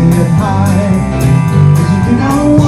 it high Cause you think I want.